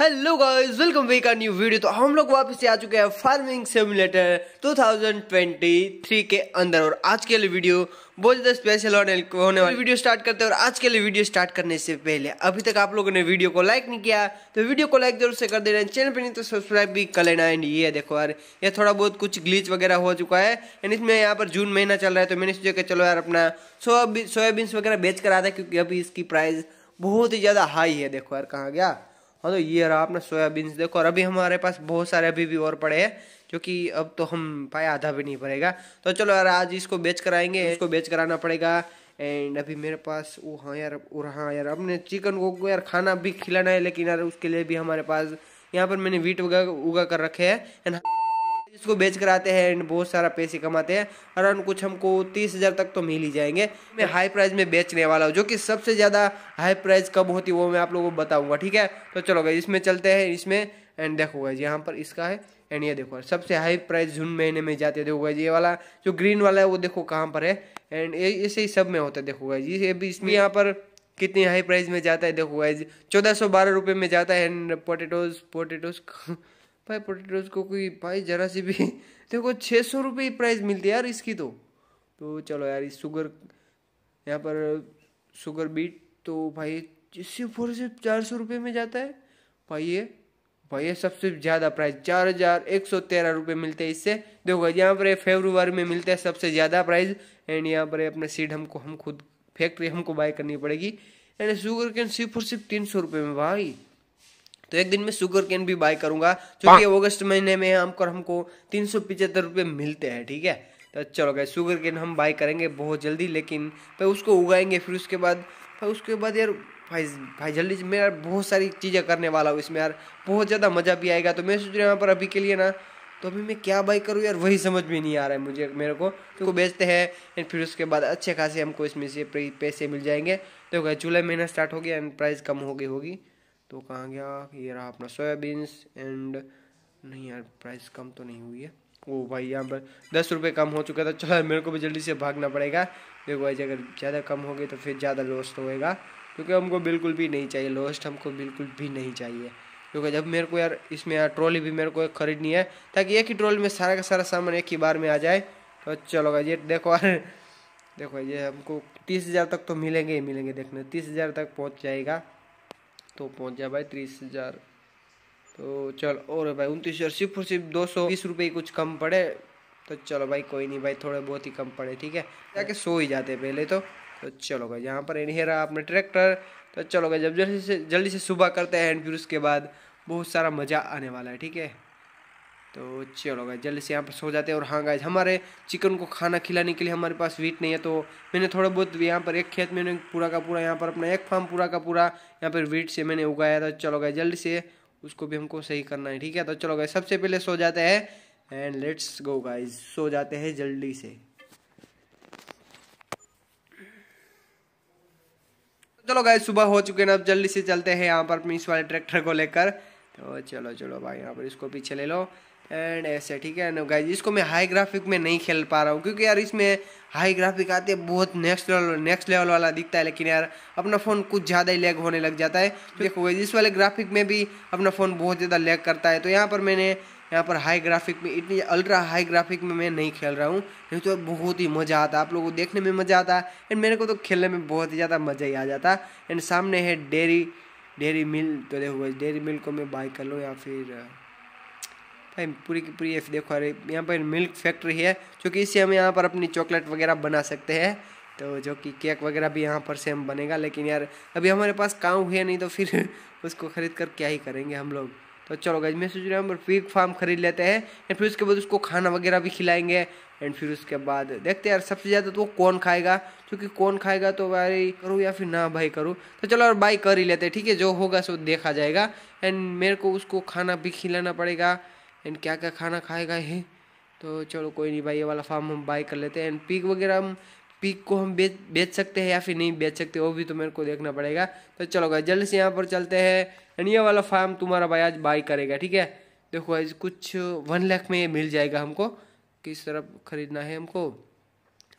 Hello guys welcome back का new video तो हम लोग वापस से आ चुके हैं फ़ार्मिंग सिमुलेटर 2023 के अंदर। और आज के लिए वीडियो बहुत ज़्यादा स्पेशल होने होने वाली वीडियो स्टार्ट करते हैं। और आज के लिए वीडियो स्टार्ट करने से पहले, अभी तक आप लोगों ने वीडियो को लाइक नहीं किया तो वीडियो को लाइक ज़रूर से कर देना। चैनल पर नहीं तो सब्सक्राइब भी कर लेना। एंड ये देखो यार, ये थोड़ा बहुत कुछ ग्लीच वगैरह हो चुका है। एंड इसमें यहाँ पर जून महीना चल रहा है तो मैंने सोचा कि चलो यार अपना सोयाबीन सोयाबीन्स वगैरह बेच कर आता है, क्योंकि अभी इसकी प्राइस बहुत ही ज़्यादा हाई है। देखो यार कहाँ गया। हाँ तो ये रहा अपना सोयाबीन देखो, और अभी हमारे पास बहुत सारे अभी भी और पड़े हैं क्योंकि अब तो हम पाए, आधा भी नहीं पड़ेगा। तो चलो यार, आज इसको बेच कराएँगे इसको बेच कराना पड़ेगा। एंड अभी मेरे पास वो हाँ यार और हाँ यार, अपने चिकन को यार खाना भी खिलाना है, लेकिन यार उसके लिए भी हमारे पास, यहाँ पर मैंने वीट उगा उगा कर रखे हैं। एंड इसको बेच कर आते हैं एंड बहुत सारा पैसे कमाते हैं। अराउंड कुछ हमको तीस हज़ार तक तो मिल ही जाएँगे। मैं हाई प्राइस में बेचने वाला हूँ जो कि सबसे ज़्यादा हाई प्राइस कब होती है वो मैं आप लोगों को बताऊँगा ठीक है? तो चलो गए इसमें चलते हैं इसमें एंड देखो गए यहाँ पर इसका है एंड ये देखो सबसे हाई प्राइस जून महीने में जाते हैं। देखो गए ये वाला जो ग्रीन वाला है वो देखो कहाँ पर है? एंड ऐसे ही सब में होता है देखो गए ये भी इसमें यहाँ पर कितनी हाई प्राइस में जाता है देखो गए चौदह सौ बारह रुपये में जाता है एंड पोटेटोज पोटेटोज भाई पोटेटोज को कोई, भाई, जरा सी भी, देखो छः सौ रुपये प्राइस मिलती है यार इसकी तो। तो चलो यार, इस शुगर यहाँ पर शुगर बीट तो भाई इससे फोर से चार सौ रुपये में जाता है। भाई, ये भाई, ये सबसे ज़्यादा प्राइस चार हज़ार एक सौ तेरह रुपये मिलते हैं इससे। देखो यहाँ पर फेब्रुवरी में मिलता है सबसे ज़्यादा प्राइस एंड यहाँ पर अपने सीड हमको, हम खुद फैक्ट्री हमको बाय करनी पड़ेगी। एंड शुगर कैन सिर्फ़ और सिर्फ़ तीन सौ रुपये में, भाई। तो एक दिन में शुगर कैन भी बाय करूँगा। क्योंकि अगस्त महीने में हमको हमको तीन सौ पिचहत्तर रुपये मिलते हैं ठीक है? तो चलो गए शुगर कैन हम बाय करेंगे बहुत जल्दी लेकिन भाई उसको उगाएँगे फिर उसके बाद भाई उसके बाद यार भाई भाई जल्दी मैं यार बहुत सारी चीज़ें करने वाला हूँ इसमें यार। बहुत ज़्यादा मज़ा भी आएगा। तो मैं सोच रहा हूँ यहाँ पर अभी के लिए ना तो अभी मैं क्या बाई करूँ यार वही समझ में नहीं आ रहा है मुझे मेरे को। तो बेचते हैं एंड फिर उसके बाद अच्छे खासे हमको इसमें से पैसे मिल जाएँगे। तो जुलाई महीना स्टार्ट हो गया एंड प्राइस कम हो गई होगी। तो कहाँ गया ये रहा अपना सोयाबीन्स एंड नहीं यार प्राइस कम तो नहीं हुई है। ओ भाई, यहाँ पर दस रुपये कम हो चुका था। चलो मेरे को भी जल्दी से भागना पड़ेगा। देखो भाई, अगर ज़्यादा कम हो गई तो फिर ज़्यादा लॉस्ट होएगा। क्योंकि हमको बिल्कुल भी नहीं चाहिए लॉस्ट हमको बिल्कुल भी नहीं चाहिए। क्योंकि जब मेरे को यार, इसमें यार ट्रॉली भी मेरे को खरीदनी है, ताकि एक ही ट्रॉली में सारा का सारा सामान एक ही बार में आ जाए। तो चलो ये देखो यार, देखो ये हमको तीस हज़ार तक तो मिलेंगे ही मिलेंगे देखने। तीस हज़ार तक पहुँच जाएगा। तो पहुँच जाए भाई तीस हज़ार। तो चल, और भाई उनतीस हज़ार सिर्फ़ और सिर्फ़ दो सौ बीस रुपये कुछ कम पड़े। तो चलो भाई कोई नहीं, भाई थोड़े बहुत ही कम पड़े, ठीक है? जाके सो ही जाते पहले तो। तो चलो भाई, यहाँ पर नहीं रहा आपने ट्रैक्टर। तो चलो भाई, जब जल्दी से जल्दी से सुबह करते हैं एंड फिर उसके बाद, बहुत सारा मज़ा आने वाला है, ठीक है? तो चलो गाइज़ जल्दी से यहाँ पर सो जाते हैं और हाँ गाइज़ हमारे चिकन को खाना खिलाने के लिए हमारे पास वीट नहीं है तो मैंने थोड़ा बहुत यहाँ पर एक खेत में पूरा का पूरा यहाँ पर अपना एक फार्म पूरा का पूरा यहाँ पर वीट से मैंने उगाया था। चलो गाइज़ जल्दी से उसको भी हमको सही करना है, ठीक है? तो चलो गाइज़ सबसे पहले सो जाते हैं एंड लेट्स गो गाइज़ सो जाते हैं जल्दी से। चलो गाइज़ सुबह हो चुके हैं अब जल्दी से चलते हैं यहाँ पर अपनी इस वाले ट्रैक्टर को लेकर। तो चलो चलो भाई, यहाँ पर इसको पीछे ले लो। एंड ऐसे, ठीक है? ना गाइज़ इसको मैं हाई ग्राफिक में नहीं खेल पा रहा हूँ, क्योंकि यार इसमें हाई ग्राफिक आते हैं, बहुत नेक्स्ट लेवल नेक्स्ट लेवल वाला दिखता है, लेकिन यार अपना फ़ोन कुछ ज़्यादा ही लैग होने लग जाता है। देखो गाइज़ इस वाले ग्राफिक में भी अपना फ़ोन बहुत ज़्यादा लैग करता है तो यहाँ पर मैंने, यहाँ पर हाई ग्राफिक में, इतनी अल्ट्रा हाई ग्राफिक में मैं नहीं खेल रहा हूँ। नहीं तो बहुत ही मज़ा आता आप लोगों को देखने में मज़ा आता एंड मेरे को तो खेलने में बहुत ही ज़्यादा मज़ा ही आ जाता एंड सामने है डेरी डेरी मिल तो देखो डेरी मिल को मैं बाई कर लूँ या फिर भाई पूरी की पूरी देखो, अरे यहाँ पर मिल्क फैक्ट्री है क्योंकि इससे हम यहाँ पर अपनी चॉकलेट वगैरह बना सकते हैं। तो जो कि केक वगैरह भी यहाँ पर से हम बनेगा, लेकिन यार अभी हमारे पास काम है नहीं तो फिर उसको ख़रीद कर क्या ही करेंगे हम लोग। तो चलो गज मैं सोच रहा हूँ पिग फार्म खरीद लेते हैं एंड फिर उसके बाद उसको खाना वगैरह भी खिलाएँगे एंड फिर उसके बाद देखते हैं यार सबसे ज़्यादा तो कौन खाएगा, क्योंकि कौन खाएगा तो भाई करूँ या फिर ना भाई करूँ। तो चलो और बाई कर ही लेते हैं, ठीक है? जो होगा सो देखा जाएगा एंड मेरे को उसको खाना भी खिलाना पड़ेगा। एंड क्या क्या खाना खाएगा ये? तो चलो कोई नहीं भाई, ये वाला फार्म हम बाई कर लेते हैं। एंड पिग वगैरह हम पिग को हम बेच बेच सकते हैं या फिर नहीं बेच सकते, वो भी तो मेरे को देखना पड़ेगा। तो चलो भाई जल्दी से यहाँ पर चलते हैं। एंड ये वाला फार्म तुम्हारा भाई आज बाई करेगा, ठीक है? देखो आज कुछ वन लाख में ये मिल जाएगा हमको। किस तरफ़ खरीदना है हमको?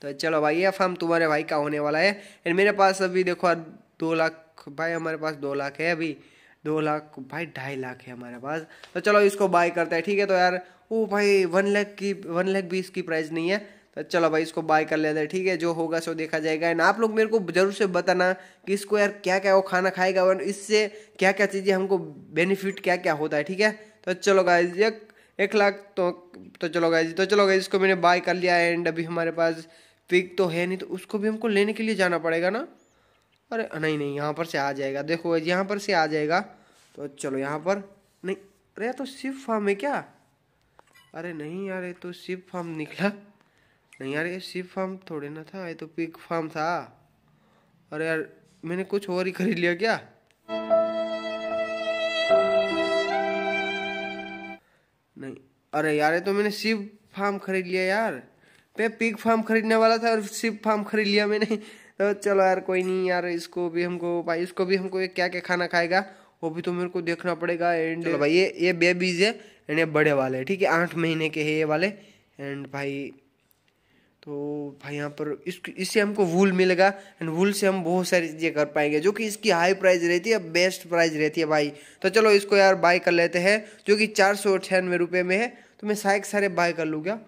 तो चलो भाई, ये फार्म तुम्हारे भाई का होने वाला है। एंड मेरे पास अभी देखो दो लाख भाई हमारे पास दो लाख है अभी। दो लाख, भाई ढाई लाख है हमारे पास। तो चलो इसको बाय करते हैं, ठीक है? तो यार, ओ भाई वन लाख की वन लाख भी इसकी प्राइस नहीं है। तो चलो भाई, इसको बाय कर लेते हैं, ठीक है? जो होगा सो देखा जाएगा। एंड आप लोग मेरे को ज़रूर से बताना कि इसको यार क्या क्या वो खाना खाएगा और इससे क्या क्या चीज़ें हमको बेनिफिट क्या क्या होता है, ठीक है? तो चलो गाइज़ एक एक लाख तो तो चलो गाइज़ तो चलो गाइज़ इसको मैंने बाय कर लिया। एंड अभी हमारे पास पिक तो है नहीं तो उसको भी हमको लेने के लिए जाना पड़ेगा ना? अरे, नहीं नहीं, यहाँ पर से आ जाएगा। देखो यहाँ पर से आ जाएगा। तो चलो यहाँ पर। नहीं, अरे तो शिव फार्म है क्या? अरे, नहीं यार, ये तो शिव फार्म निकला। नहीं यार, ये शिव फार्म थोड़े ना था, ये तो पिग फार्म था। अरे यार, मैंने कुछ और ही खरीद लिया क्या? नहीं, अरे यार, ये तो मैंने शिव फार्म खरीद लिया यार। मैं पिग फार्म खरीदने वाला था और शिव फार्म खरीद लिया मैंने। तो चलो यार कोई नहीं यार, इसको भी हमको, भाई इसको भी हमको क्या क्या खाना खाएगा, वो भी तो मेरे को देखना पड़ेगा एंड भाई, ये ये बेबीज है एंड ये बड़े वाले, ठीक है? आठ महीने के है ये वाले एंड भाई तो भाई यहाँ पर इस, इससे हमको वूल मिलेगा एंड वूल से हम बहुत सारी चीज़ें कर पाएँगे, जो कि इसकी हाई प्राइस रहती है बेस्ट प्राइस रहती है भाई। तो चलो इसको यार बाय कर लेते हैं, जो कि चार सौ अठानवे रुपये में है तो मैं सारे सारे बाय कर लूँगा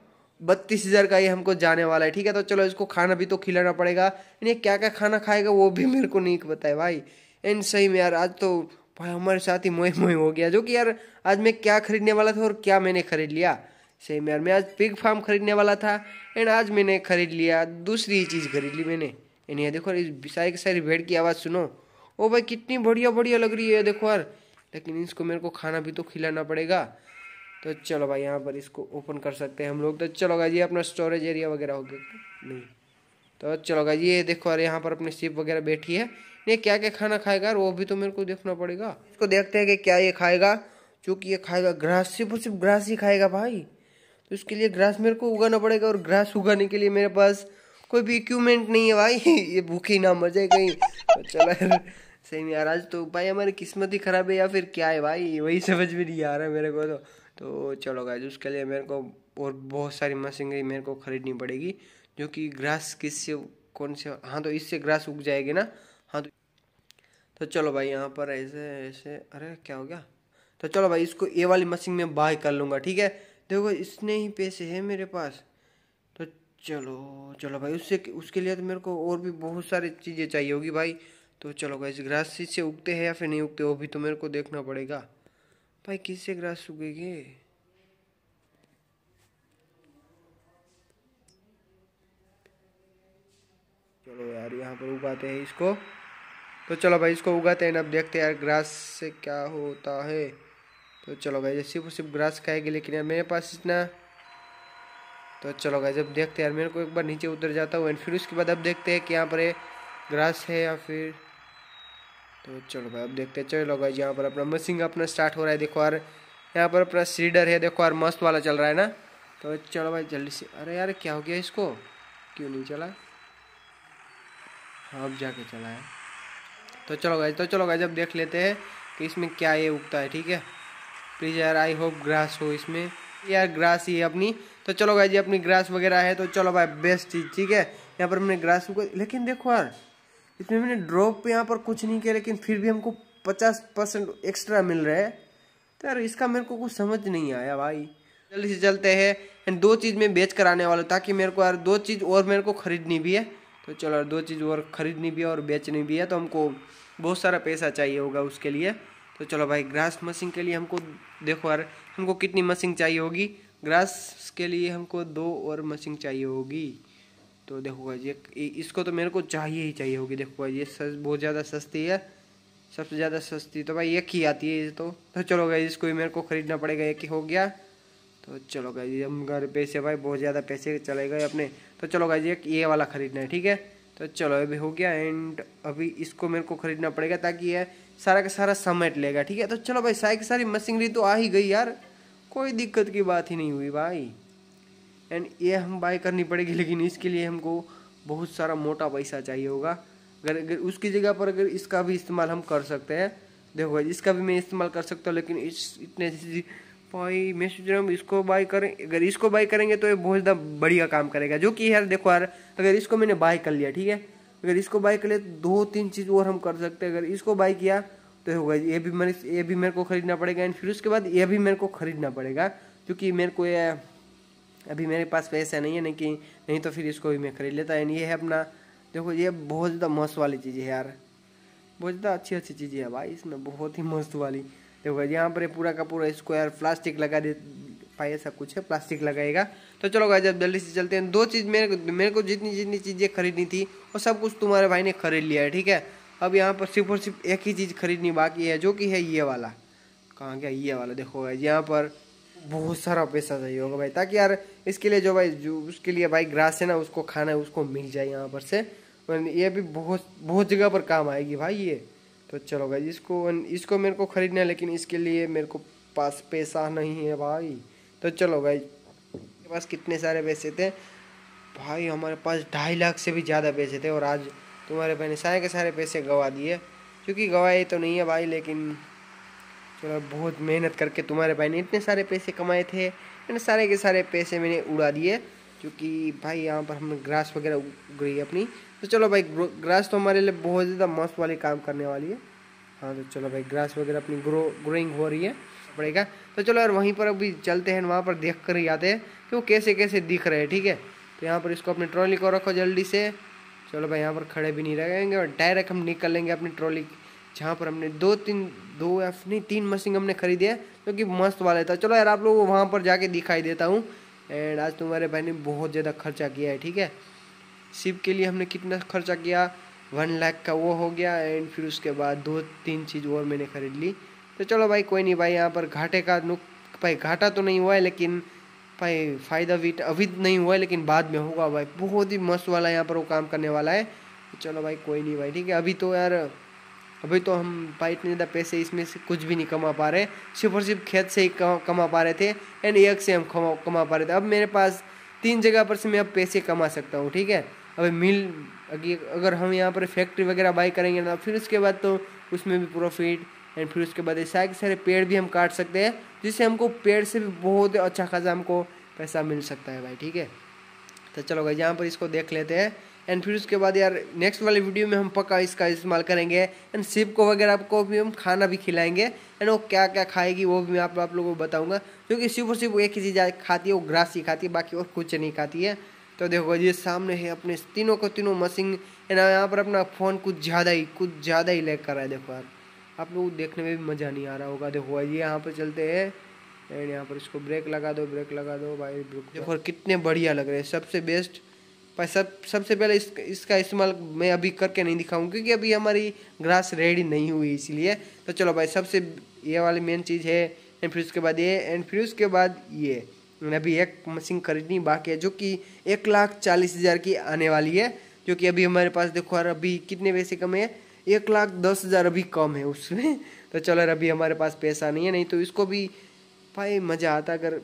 बत्तीस हज़ार का ये हमको जाने वाला है, ठीक है? तो चलो, इसको खाना भी तो खिलाना पड़ेगा। इन्हें क्या क्या खाना खाएगा वो भी मेरे को नहीं पता है भाई। एंड सही में यार, आज तो भाई हमारे साथ ही मोह मोह हो गया, जो कि यार आज मैं क्या खरीदने वाला था और क्या मैंने खरीद लिया। सही में यार, मैं आज पिग फार्म खरीदने वाला था, एंड आज मैंने खरीद लिया, दूसरी चीज़ खरीद ली मैंने। एंड ये देखो, इस सारी की सारी भेड़ की आवाज़ सुनो। ओ भाई, कितनी बढ़िया बढ़िया लग रही है देखो यार। लेकिन इसको मेरे को खाना भी तो खिलाना पड़ेगा। तो चलो भाई, यहाँ पर इसको ओपन कर सकते हैं हम लोग। तो चलो भाई ये अपना स्टोरेज एरिया वगैरह हो गया। नहीं। तो चलो भाई ये देखो, अरे यहाँ पर अपनी शिप वगैरह बैठी है। ये क्या क्या खाना खाएगा? वो भी तो मेरे को देखना पड़ेगा। इसको देखते हैं कि क्या ये खाएगा। चूँकि ये खाएगा ग्रास सिर्फ़ सिर्फ़ ग्रास ही खाएगा भाई। तो इसके लिए ग्रास मेरे को उगाना पड़ेगा और ग्रास उगाने के लिए मेरे पास कोई भी इक्विपमेंट नहीं है भाई। ये भूखी ना मर जाए कहीं। तो चलो सही में यार, आज तो भाई हमारी किस्मत ही खराब है या फिर क्या है भाई? वही समझ में नहीं आ रहा है मेरे को तो। तो चलो गाइज़ उसके लिए मेरे को और बहुत सारी मशीनरी मेरे को ख़रीदनी पड़ेगी, जो कि ग्रास किससे कौन से हाँ तो इससे ग्रास उग जाएगी ना? हाँ तो तो चलो भाई यहाँ पर ऐसे ऐसे, अरे क्या हो गया? तो चलो भाई इसको ये वाली मशीन में बाय कर लूँगा, ठीक है? देखो इतने ही पैसे हैं मेरे पास। तो चलो चलो भाई उससे, उसके लिए तो मेरे को और भी बहुत सारी चीज़ें चाहिए होगी भाई। तो चलो भाई इस ग्रास से उगते हैं या फिर नहीं उगते, वो भी तो मेरे को देखना पड़ेगा। भाई किससे ग्रास सूखेगे? चलो यार, यहाँ पर उगाते हैं इसको। तो चलो भाई, इसको उगाते हैं अब देखते हैं यार ग्रास से क्या होता है। तो चलो भाई सिर्फ़ सिर्फ़ ग्रास खाएगी, लेकिन यार मेरे पास इतना तो चलो भाई, जब देखते हैं यार, मेरे को एक बार नीचे उतर जाता हूँ एंड फिर उसके बाद अब देखते हैं कि यहाँ पर ग्रास है या फिर तो चलो भाई, अब देखते हैं। चलो भाई यहाँ पर अपना मशीन अपना स्टार्ट हो रहा है। देखो यार, यहाँ पर अपना सीडर है। देखो यार, मस्त वाला चल रहा है ना? तो चलो भाई, जल्दी से अरे यार, क्या हो गया इसको? क्यों नहीं चला? हाँ अब जाके चला है। तो चलो भाई तो चलो भाई जब देख लेते हैं कि इसमें क्या ये उगता है, ठीक है? प्लीज़ यार आई होप ग्रास हो इसमें। यार ग्रास ही अपनी। तो चलो भाई जी अपनी ग्रास वगैरह है तो चलो भाई बेस्ट चीज़, ठीक है? यहाँ पर हमने ग्रास लेकिन देखो यार इसमें मैंने ड्रॉप यहाँ पर कुछ नहीं किया, लेकिन फिर भी हमको पचास परसेंट एक्स्ट्रा मिल रहा है। तो यार इसका मेरे को कुछ समझ नहीं आया भाई। जल्दी से चलते हैं एंड दो चीज़ में बेच कर आने वाला ताकि मेरे को यार दो चीज़ और मेरे को खरीदनी भी है। तो चलो दो चीज़ और खरीदनी भी है और बेचनी भी है तो हमको बहुत सारा पैसा चाहिए होगा उसके लिए। तो चलो भाई, ग्रास मशीन के लिए हमको देखो यार, हमको कितनी मशीन चाहिए होगी? ग्रास के लिए हमको दो और मशीन चाहिए होगी। तो देखो भाई ये इसको तो मेरे को चाहिए ही चाहिए होगी। देखो भाई, ये सस, बहुत ज़्यादा सस्ती है। सबसे ज़्यादा सस्ती तो भाई एक ही आती है तो। तो चलो भाई, इसको भी मेरे को ख़रीदना पड़ेगा, एक ही हो गया। तो चलो भाई, हम घर पैसे भाई बहुत ज़्यादा पैसे चले गए अपने। तो चलो भाई, एक ये वाला ख़रीदना है, ठीक है? तो चलो, अभी हो गया एंड अभी इसको मेरे को ख़रीदना पड़ेगा ताकि ये सारा का सारा समेट लेगा, ठीक है? तो चलो भाई, सारी की सारी मशीनरी तो आ ही गई यार। कोई दिक्कत की बात ही नहीं हुई भाई। एंड ये हम बाय करनी पड़ेगी, लेकिन इसके लिए हमको बहुत सारा मोटा पैसा चाहिए होगा। अगर अगर उसकी जगह पर अगर इसका भी इस्तेमाल हम कर सकते हैं, देखो इसका भी मैं इस्तेमाल कर सकता हूँ, लेकिन इस, इतने भाई, मैं सोच रहा हूँ इसको बाय करें, अगर इसको बाय करेंगे तो ये बहुत ज़्यादा बढ़िया काम करेगा। जो कि यार, देखो यार, अगर इसको मैंने बाय कर लिया, ठीक है? अगर इसको बाय कर लिया तो दो तीन चीज़ और हम कर सकते हैं। अगर इसको बाय किया तो होगा ये भी मेरे, ये भी मेरे को ख़रीदना पड़ेगा। एंड फिर उसके बाद ये भी मेरे को ख़रीदना पड़ेगा क्योंकि मेरे को ये अभी मेरे पास पैसा नहीं है, नहीं कि, नहीं तो फिर इसको भी मैं ख़रीद लेता। एंड ये है अपना, देखो, ये बहुत ज़्यादा मस्त वाली चीज़ है यार। बहुत ज़्यादा अच्छी अच्छी चीज़ें है भाई, इसमें बहुत ही मस्त वाली। देखो यहाँ पर पूरा का पूरा इसको यार प्लास्टिक लगा दे पाए ऐसा कुछ है प्लास्टिक लगाएगा। तो चलो भाई जब जल्दी से चलते हैं। दो चीज़ मेरे को मेरे को जितनी जितनी चीज़ें खरीदनी थी, वो सब कुछ तुम्हारे भाई ने खरीद लिया है, ठीक है? अब यहाँ पर सिर्फ़ और सिर्फ़ एक ही चीज़ खरीदनी बाकी है, जो कि है ये वाला। कहाँ गया ये वाला? देखो भाई यहाँ पर बहुत सारा पैसा चाहिए होगा भाई। ताकि यार, इसके लिए जो भाई, जो उसके लिए भाई ग्रास है ना, उसको खाना है, उसको मिल जाए यहाँ पर से। ये भी बहुत बहुत जगह पर काम आएगी भाई ये। तो चलो भाई, इसको इसको मेरे को ख़रीदना है, लेकिन इसके लिए मेरे को पास पैसा नहीं है भाई। तो चलो भाई, मेरे पास कितने सारे पैसे थे? भाई, हमारे पास ढाई लाख से भी ज़्यादा पैसे थे, और आज तुम्हारे भाई ने सारे के सारे पैसे गवा दिए। क्योंकि गवाए तो नहीं है भाई, लेकिन चलो बहुत मेहनत करके तुम्हारे भाई ने इतने सारे पैसे कमाए थे मैंने सारे के सारे पैसे मैंने उड़ा दिए क्योंकि भाई यहाँ पर हमने ग्रास वगैरह उग गई अपनी। तो चलो भाई ग्रास तो हमारे लिए बहुत ज़्यादा मस्त वाली काम करने वाली है। हाँ तो चलो भाई, ग्रास वगैरह अपनी ग्रो, ग्रोइंग हो रही है पड़ेगा तो चलो यार, वहीं पर अभी चलते हैं, वहाँ पर देख कर ही आते हैं कि वो कैसे कैसे दिख रहे हैं, ठीक है? तो यहाँ पर इसको अपनी ट्रॉली को रखो जल्दी से। चलो भाई, यहाँ पर खड़े भी नहीं रहेंगे और डायरेक्ट हम निकल लेंगे अपनी ट्रॉली, जहाँ पर हमने दो तीन दो या नहीं, तीन मशीन हमने खरीदे है, जो कि मस्त वाला था। चलो यार, आप लोग वहाँ पर जाके दिखाई देता हूँ। एंड आज तुम्हारे भाई ने बहुत ज़्यादा खर्चा किया है, ठीक है? शिप के लिए हमने कितना खर्चा किया? वन लाख का वो हो गया एंड फिर उसके बाद दो, तीन चीज़ और मैंने खरीद ली। तो चलो भाई, कोई नहीं भाई, यहाँ पर घाटे का नुक, भाई घाटा तो नहीं हुआ है, लेकिन भाई फ़ायदा भी अभी नहीं हुआ है, लेकिन बाद में होगा भाई। बहुत ही मस्त वाला यहाँ पर वो काम करने वाला है। तो चलो भाई, कोई नहीं भाई, ठीक है? अभी तो यार अभी तो हम भाई इतने ज़्यादा पैसे इसमें से कुछ भी नहीं कमा पा रहे। सिर्फ़ और सिर्फ़ खेत से ही कमा पा रहे थे एंड एक से हम कमा कमा पा रहे थे। अब मेरे पास तीन जगह पर से मैं अब पैसे कमा सकता हूँ, ठीक है? अभी मिल अगर हम यहाँ पर फैक्ट्री वगैरह बाई करेंगे ना, फिर उसके बाद तो उसमें भी प्रॉफिट एंड फिर उसके बाद ऐसा सारे पेड़ भी हम काट सकते हैं, जिससे हमको पेड़ से भी बहुत अच्छा खासा हमको पैसा मिल सकता है भाई, ठीक है? तो चलो भाई, यहाँ पर इसको देख लेते हैं। एंड फिर उसके बाद यार नेक्स्ट वाले वीडियो में हम पक्का इसका इस्तेमाल करेंगे। एंड सिप को वगैरह को भी हम खाना भी खिलाएँगे। एंड वो क्या क्या खाएगी वो भी मैं आप, आप लोगों को बताऊँगा। क्योंकि सिर्फ़ और सिर्फ़ एक ही चीज़ खाती है वो ग्रास ही खाती है बाकी और कुछ नहीं खाती है। तो देखो ये सामने है अपने तीनों को तीनों मशीन एंड यहाँ पर अपना फ़ोन कुछ ज़्यादा ही कुछ ज़्यादा ही लेकर कर है देखो यार। आप लोग देखने में भी मज़ा नहीं आ रहा होगा। देखो ये यहाँ पर चलते हैं। एंड यहाँ पर इसको ब्रेक लगा दो ब्रेक लगा दो भाई देखो कितने बढ़िया लग रहे हैं। सबसे बेस्ट पर सब सबसे पहले इस, इसका इस्तेमाल मैं अभी करके नहीं दिखाऊँ क्योंकि अभी हमारी ग्रास रेडी नहीं हुई इसलिए। तो चलो भाई सबसे ये वाली मेन चीज़ है एंड फिर उसके बाद ये एंड फिर उसके बाद ये। अभी एक मशीन खरीदनी बाकी है जो कि एक लाख चालीस हज़ार की आने वाली है जो कि अभी हमारे पास देखो यार अभी कितने पैसे कम है? एक लाख दस हज़ार अभी कम है उसमें। तो चलो यार अभी हमारे पास पैसा नहीं है नहीं तो इसको भी भाई मज़ा आता अगर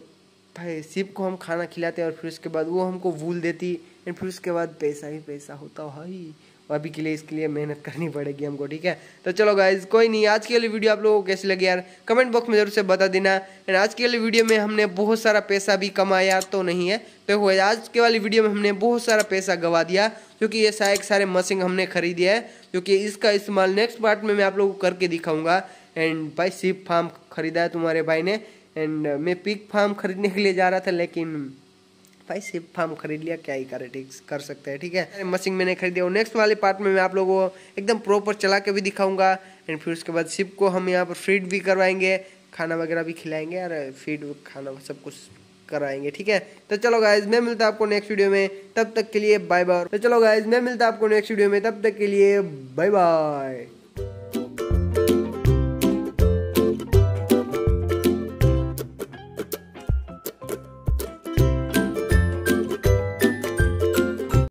भाई सिप को हम खाना खिलाते और फिर उसके बाद वो हमको भूल देती एंड फिर उसके बाद पैसा ही पैसा होता भाई। अभी के लिए इसके लिए मेहनत करनी पड़ेगी हमको, ठीक है? तो चलो गाइज़ कोई नहीं, आज की वाली वीडियो आप लोगों को कैसी लगी यार? कमेंट बॉक्स में ज़रूर से बता देना। एंड आज की वाली वीडियो में हमने बहुत सारा पैसा भी कमाया तो नहीं है। तो आज के वाली वीडियो में हमने बहुत सारा पैसा गवा दिया क्योंकि ये सारे सारे मशीन हमने खरीदी है क्योंकि इसका इस्तेमाल नेक्स्ट पार्ट में मैं आप लोगों को करके दिखाऊँगा। एंड भाई सिप फार्म खरीदा है तुम्हारे भाई ने। एंड मैं पिक फार्म खरीदने के लिए जा रहा था, लेकिन भाई सिप फार्म खरीद लिया, क्या ही करे, ठीक, कर सकते हैं, ठीक है? मशीन मैंने खरीदी और नेक्स्ट वाले पार्ट में मैं आप लोगों को एकदम प्रॉपर चला के भी दिखाऊँगा। एंड फिर उसके बाद सिप को हम यहाँ पर फ़ीड भी करवाएँगे, खाना वगैरह भी खिलाएँगे, और फ़ीड खाना सब कुछ कराएँगे ठीक है? तो चलो गाइज़ मैं मिलता आपको नेक्स्ट वीडियो में। तब तक के लिए बाय बाय तो चलो गाइज़ मैं मिलता आपको नेक्स्ट वीडियो में। तब तक के लिए बाय बाय